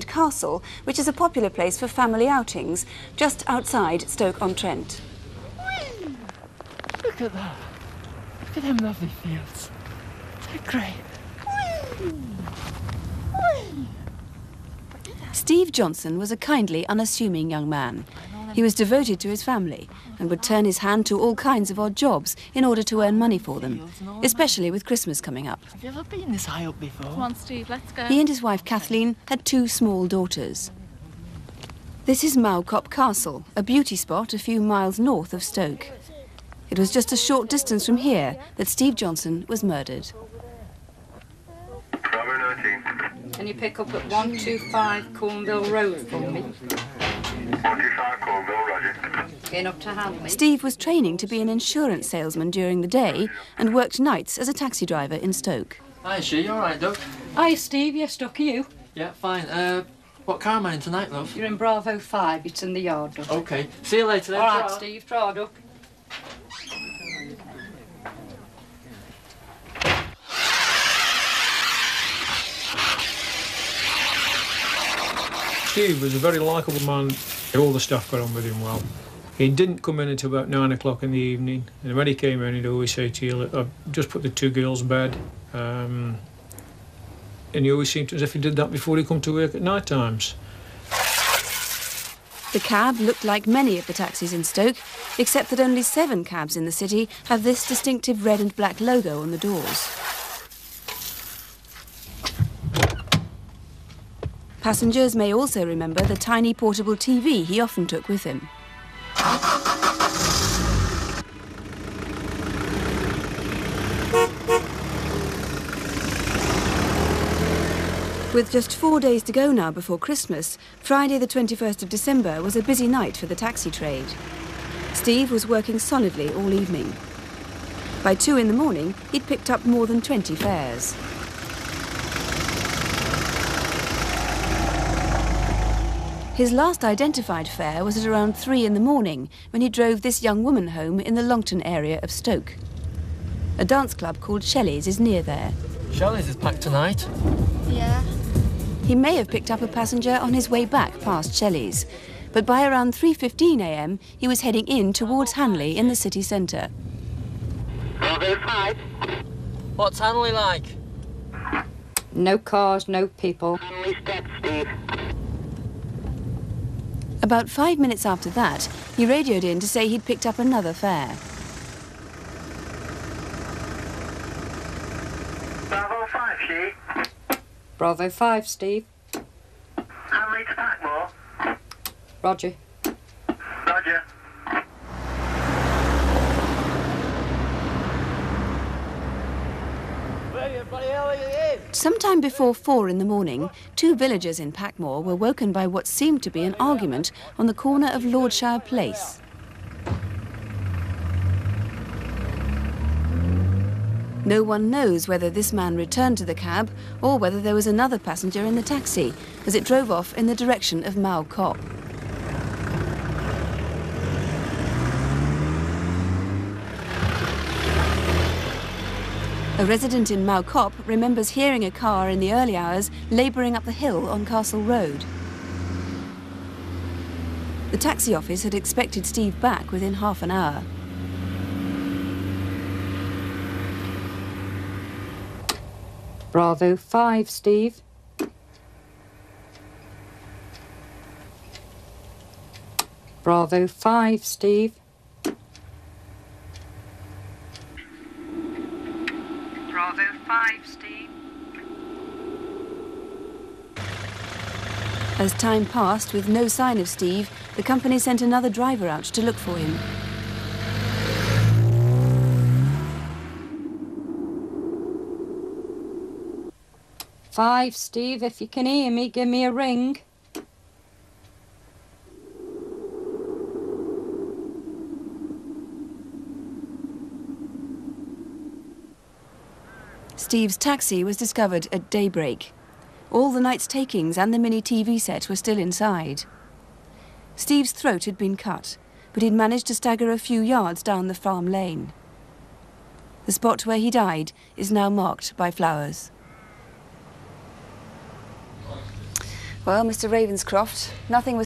Castle, which is a popular place for family outings, just outside Stoke-on-Trent. Look at that. Look at them lovely fields. They're great. Steve Johnson was a kindly, unassuming young man. He was devoted to his family and would turn his hand to all kinds of odd jobs in order to earn money for them, especially with Christmas coming up. Have you ever been this high up before? Come on, Steve, let's go. He and his wife Kathleen had two small daughters. This is Mow Cop Castle, a beauty spot a few miles north of Stoke. It was just a short distance from here that Steve Johnson was murdered. Can you pick up at 125 Cornville Road for me? 45 Cornville, Roger. Going up to Hanley. Steve was training to be an insurance salesman during the day and worked nights as a taxi driver in Stoke. Hi, she? You alright, Doug? Hi, Steve, you're stuck, are you? Yeah, fine. Uh, what car am I in tonight, love? You're in Bravo 5, it's in the yard, Duck. Okay. See you later then. All right, Ta. Steve, try, Duck. Steve was a very likeable man. All the staff got on with him well. He didn't come in until about nine o'clock in the evening, and when he came in, he'd always say to you, "Look, "I've just put the two girls to bed," um, and he always seemed as if he did that before he come to work at night times. The cab looked like many of the taxis in Stoke, except that only seven cabs in the city have this distinctive red and black logo on the doors. Passengers may also remember the tiny portable TV he often took with him. With just four days to go now before Christmas, Friday the 21st of December was a busy night for the taxi trade. Steve was working solidly all evening. By two in the morning, he'd picked up more than 20 fares. His last identified fare was at around three in the morning when he drove this young woman home in the Longton area of Stoke. A dance club called Shelley's is near there. Shelley's is packed tonight. Yeah. He may have picked up a passenger on his way back past Shelley's, but by around 3:15 a.m. he was heading in towards Hanley in the city centre. Bravo 5. What's Hanley like? No cars, no people. Hanley Steps, Steve. About five minutes after that, he radioed in to say he'd picked up another fare. Bravo 5, she. Bravo 5, Steve. Hanley to Packmoor. Roger. Roger. Sometime before four in the morning, two villagers in Packmoor were woken by what seemed to be an argument on the corner of Lordshire Place. No one knows whether this man returned to the cab or whether there was another passenger in the taxi as it drove off in the direction of Mow Cop. A resident in Mow Cop remembers hearing a car in the early hours labouring up the hill on Castle Road. The taxi office had expected Steve back within half an hour. Bravo 5, Steve. Bravo 5, Steve. Bravo 5, Steve. As time passed with no sign of Steve, the company sent another driver out to look for him. Five, Steve. If you can hear me, give me a ring. Steve's taxi was discovered at daybreak. All the night's takings and the mini TV set were still inside. Steve's throat had been cut, but he'd managed to stagger a few yards down the farm lane. The spot where he died is now marked by flowers. Well, Mr. Ravenscroft, nothing was